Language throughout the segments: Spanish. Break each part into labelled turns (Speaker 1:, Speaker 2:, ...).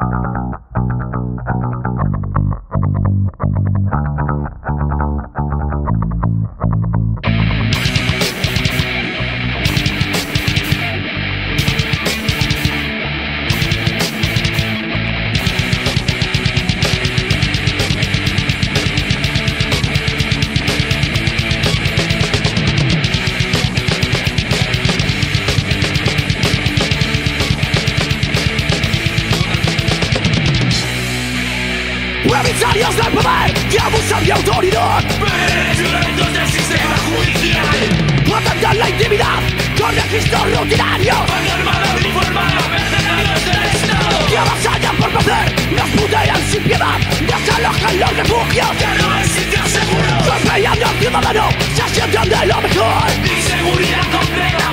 Speaker 1: Thank you. Emisarios del poder que abusan de autoridad.
Speaker 2: Violentos del sistema judicial
Speaker 1: Atentan la intimidad con registros rutinarios.
Speaker 2: Banda armada uniformada, mercenarios del Estado
Speaker 1: Que avasallan por placer, nos putean sin piedad Desalojan los refugios.
Speaker 2: Que no hay sitio seguro
Speaker 1: Golpeando al ciudadano, se sienten de lo mejor.
Speaker 2: Inseguridad completa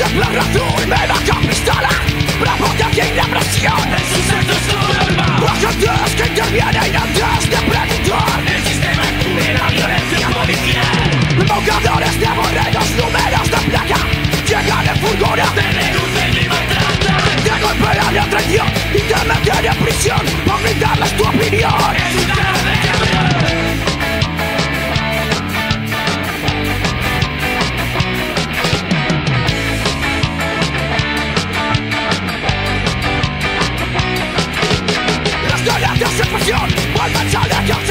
Speaker 1: la la razón me baja pistola Prepotencia y represión
Speaker 2: En sus actos todo norma
Speaker 1: Agentes que intervienen antes de preguntar
Speaker 2: El sistema encubre la violencia policial
Speaker 1: Embaucadores de borregos, números de placa Llegan en furgones
Speaker 2: Te reducen y maltratan
Speaker 1: Te golpean la traición y te meten en prisión Por brindarles tu opinión Las violencias de presión vuelven a